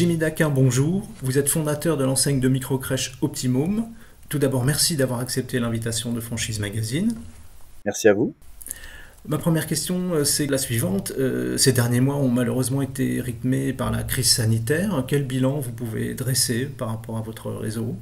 Jimmy Daquin, bonjour. Vous êtes fondateur de l'enseigne de microcrèche Optimum. Tout d'abord, merci d'avoir accepté l'invitation de Franchise Magazine. Merci à vous. Ma première question, euh, c'est la suivante. Euh, ces derniers mois ont malheureusement été rythmés par la crise sanitaire. Quel bilan vous pouvez dresser par rapport à votre réseau?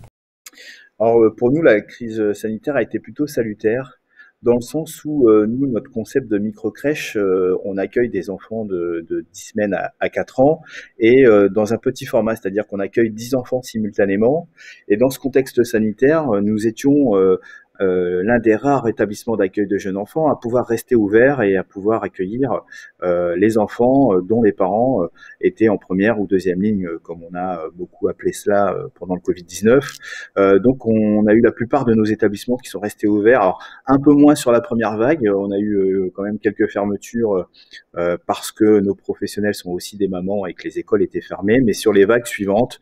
Alors, euh, pour nous, la crise sanitaire a été plutôt salutaire dans le sens où nous, notre concept de micro-crèche, on accueille des enfants de, de 10 semaines à, à 4 ans et dans un petit format, c'est-à-dire qu'on accueille 10 enfants simultanément. Et dans ce contexte sanitaire, nous étions euh, l'un des rares établissements d'accueil de jeunes enfants à pouvoir rester ouvert et à pouvoir accueillir euh, les enfants euh, dont les parents étaient en première ou deuxième ligne, comme on a beaucoup appelé cela pendant le Covid-19. donc on a eu la plupart de nos établissements qui sont restés ouverts. Un peu moins sur la première vague, on a eu quand même quelques fermetures parce que nos professionnels sont aussi des mamans et que les écoles étaient fermées, mais sur les vagues suivantes,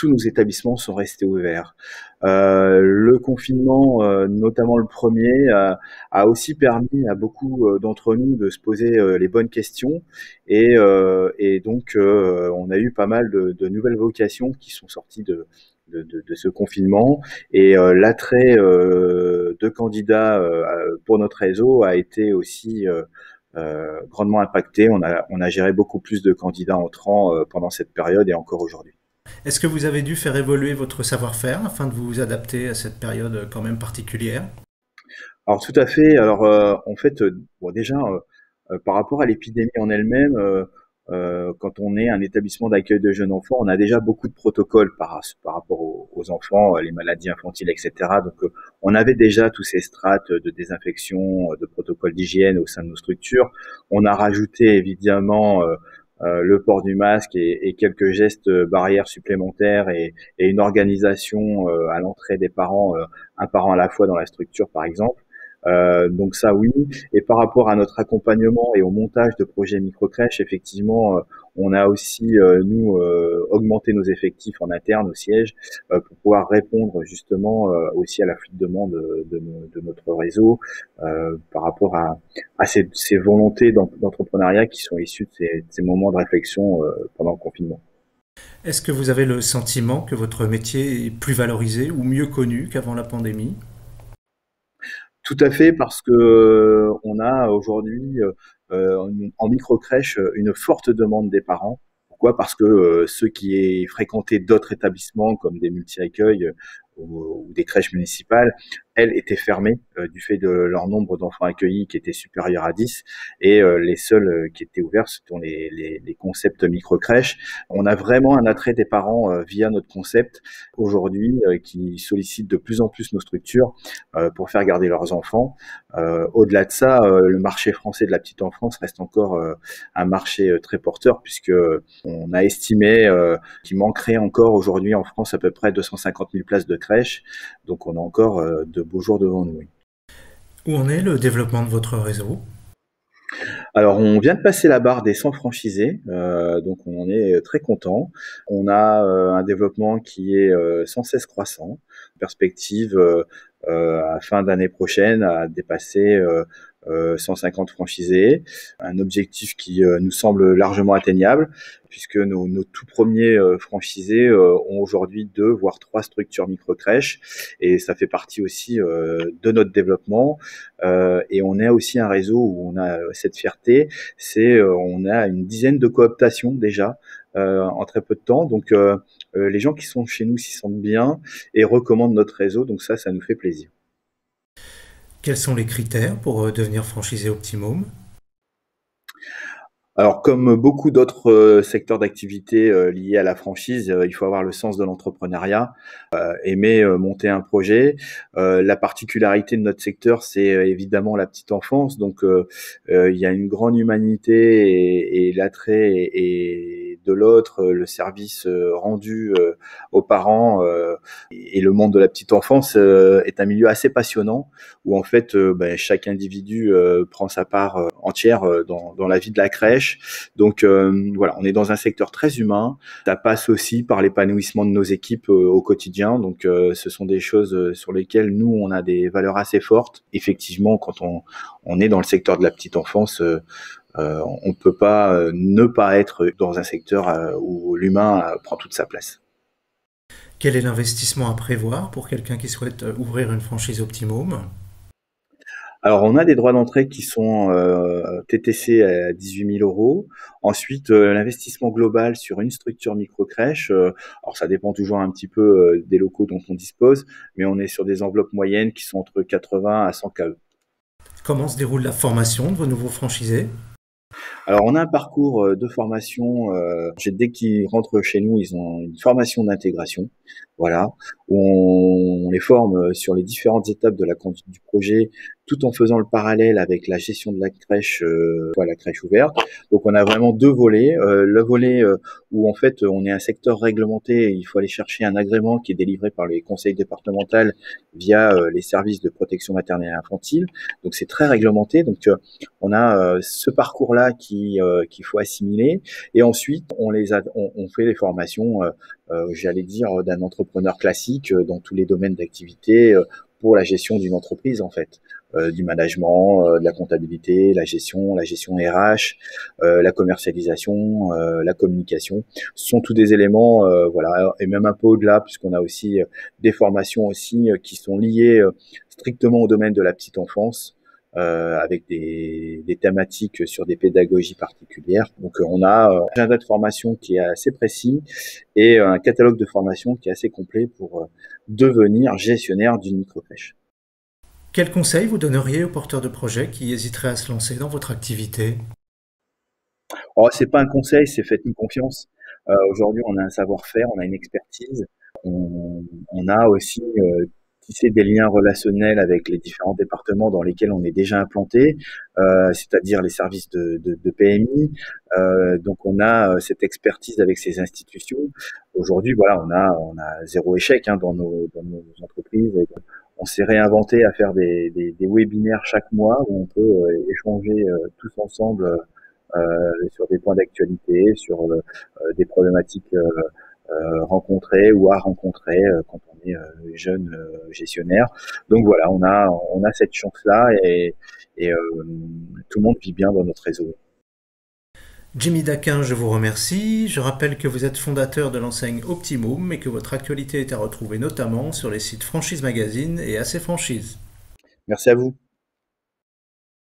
tous nos établissements sont restés ouverts. Euh, le confinement, euh, notamment le premier, a aussi permis à beaucoup d'entre nous de se poser les bonnes questions et, et donc on a eu pas mal de, de, nouvelles vocations qui sont sorties de, de, de ce confinement et l'attrait de candidats pour notre réseau a été aussi grandement impacté. On a, on a géré beaucoup plus de candidats entrants pendant cette période et encore aujourd'hui. Est-ce que vous avez dû faire évoluer votre savoir-faire afin de vous adapter à cette période quand même particulière? Alors tout à fait. Alors euh, en fait, euh, bon, déjà euh, par rapport à l'épidémie en elle-même, quand on est un établissement d'accueil de jeunes enfants, on a déjà beaucoup de protocoles par, rapport aux, enfants, les maladies infantiles, etc. Donc on avait déjà tous ces strates de désinfection, de protocoles d'hygiène au sein de nos structures. On a rajouté évidemment le port du masque et, et, quelques gestes euh, barrières supplémentaires et, et une organisation euh, à l'entrée des parents, un parent à la fois dans la structure par exemple. Euh, donc ça oui. Et par rapport à notre accompagnement et au montage de projets microcrèches, effectivement, euh, on a aussi euh, nous augmenté nos effectifs en interne au siège pour pouvoir répondre justement aussi à la fuite de demande de, de, notre réseau par rapport à, à ces, ces volontés d'entrepreneuriat qui sont issues de ces, de ces moments de réflexion pendant le confinement. Est-ce que vous avez le sentiment que votre métier est plus valorisé ou mieux connu qu'avant la pandémie? Tout à fait, parce que euh, on a aujourd'hui euh, en micro-crèche une forte demande des parents. Pourquoi? Parce que euh, ceux qui fréquenté d'autres établissements comme des multi-accueils ou, des crèches municipales, elles étaient fermées euh, du fait de leur nombre d'enfants accueillis qui était supérieur à 10 et euh, les seuls euh, qui étaient ouverts sont les, les, les concepts micro-crèches. On a vraiment un attrait des parents via notre concept aujourd'hui qui sollicite de plus en plus nos structures pour faire garder leurs enfants. Au-delà de ça, le marché français de la petite enfance reste encore un marché très porteur puisque on a estimé qu'il manquerait encore aujourd'hui en France à peu près 250 000 places de crèche donc on a encore euh, de beaux jours devant nous. Où en est le développement de votre réseau? Alors, on vient de passer la barre des 100 franchisés, euh, donc on en est très content. On a euh, un développement qui est sans cesse croissant. Perspective à fin d'année prochaine à dépasser 150 franchisés, un objectif qui nous semble largement atteignable puisque nos, nos tout premiers euh, franchisés euh, ont aujourd'hui deux voire trois structures micro crèches et ça fait partie aussi euh, de notre développement. Et on a aussi un réseau où on a cette fierté, c'est on a une dizaine de cooptations déjà en très peu de temps. Donc les gens qui sont chez nous s'y sentent bien et recommandent notre réseau. Donc ça ça nous fait plaisir. Quels sont les critères pour devenir franchisé Optimum? Alors, comme beaucoup d'autres euh, secteurs d'activité euh, liés à la franchise, euh, il faut avoir le sens de l'entrepreneuriat, aimer monter un projet. la particularité de notre secteur, c'est évidemment la petite enfance. Donc, il y a une grande humanité et, et l'attrait et de l'autre, euh, le service euh, rendu euh, aux parents et le monde de la petite enfance est un milieu assez passionnant où en fait ben, chaque individu prend sa part entière dans, dans, la vie de la crèche. Donc voilà, on est dans un secteur très humain. Ça passe aussi par l'épanouissement de nos équipes au quotidien. Donc ce sont des choses sur lesquelles nous on a des valeurs assez fortes. Effectivement, quand on, on est dans le secteur de la petite enfance, on ne peut pas ne pas être dans un secteur où l'humain prend toute sa place. Quel est l'investissement à prévoir pour quelqu'un qui souhaite ouvrir une franchise Optimum? Alors, on a des droits d'entrée qui sont euh, TTC à 18 000 euros. Ensuite, euh, l'investissement global sur une structure micro-crèche, euh, alors ça dépend toujours un petit peu des locaux dont on dispose, mais on est sur des enveloppes moyennes qui sont entre 80 à 100 KE. Comment se déroule la formation de vos nouveaux franchisés? Alors, on a un parcours de formation. dès qu'ils rentrent chez nous, ils ont une formation d'intégration voilà, où on, les forme sur les différentes étapes de la conduite du projet, tout en faisant le parallèle avec la gestion de la crèche, euh, crèche ouverte. Donc on a vraiment deux volets. Euh, le volet euh, où en fait on est un secteur réglementé, et il faut aller chercher un agrément qui est délivré par les conseils départementaux via euh, les services de protection maternelle et infantile. Donc c'est très réglementé. Donc on a ce parcours-là qui qu'il faut assimiler, et ensuite on les a, on, on fait les formations euh, j'allais dire, d'un entrepreneur classique euh, dans tous les domaines d'activité euh, pour la gestion d'une entreprise en fait, du management, de la comptabilité, la gestion, la gestion RH, la commercialisation, la communication, ce sont tous des éléments, voilà, et même un peu au-delà puisqu'on a aussi des formations aussi qui sont liées strictement au domaine de la petite enfance. Euh, avec des, des, thématiques sur des pédagogies particulières. Donc euh, on a un agenda de formation qui est assez précis et un catalogue de formation qui est assez complet pour euh, devenir gestionnaire d'une micro-crèche. Quel conseil vous donneriez aux porteurs de projets qui hésiteraient à se lancer dans votre activité? Oh, c'est pas un conseil, c'est faites-nous confiance. Euh, Aujourd'hui, on a un savoir-faire, on a une expertise, on, a aussi euh, tisser des liens relationnels avec les différents départements dans lesquels on est déjà implanté, euh, c'est-à-dire les services de, PMI. Donc on a cette expertise avec ces institutions. Aujourd'hui, voilà, on a zéro échec hein, dans nos entreprises. On s'est réinventé à faire des, des, webinaires chaque mois où on peut euh, échanger euh, tous ensemble sur des points d'actualité, sur des problématiques rencontrées ou à rencontrer quand euh, jeunes euh, gestionnaires. Donc voilà, on a, on a cette chance-là et, et euh, tout le monde vit bien dans notre réseau. Jimmy Daquin, je vous remercie. Je rappelle que vous êtes fondateur de l'enseigne Optimum et que votre actualité est à retrouver notamment sur les sites Franchise Magazine et AC Franchise. Merci à vous.